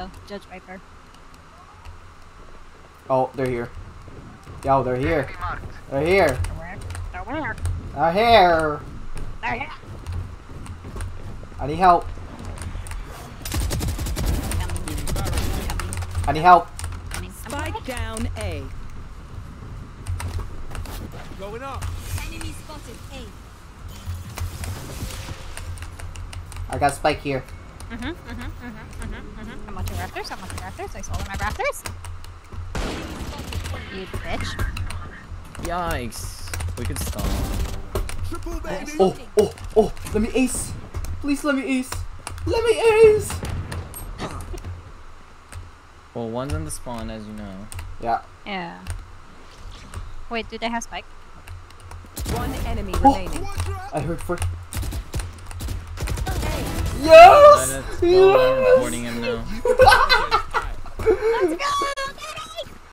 Oh, Judge Viper. Oh, they're here. Yo, they're here. They're here. Where? They're where? They're here. They're here. I need help. Coming. Coming. I need help. Coming. Spike down A. Going up. Enemy spotted. A. I got Spike here. Mm-hmm, mm-hmm, mm-hmm, mm-hmm. I'm watching Raptors. I'm Raptors. I saw my Raptors. You bitch. Yikes. We could stop. Triple baby. Oh, oh, oh, let me ace. Please let me ace. Let me ace. Well, one's in the spawn, as you know. Yeah. Yeah. Wait, do they have Spike? One enemy Oh. remaining. I heard for. Yes! oh, I'm him now. Let's go!